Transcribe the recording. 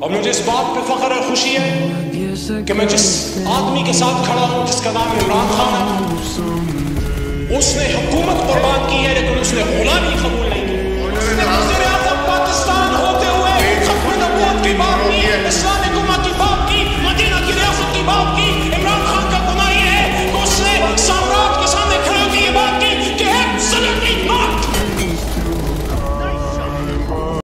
اور مجھے اس بات پہ فخر اور خوشی ہے کہ میں جس آدمی کے ساتھ کھڑا ہوں، جس کا نام عمران خان ہے، اس نے حکومت قربان کی ہے لیکن اس نے غلامی قبول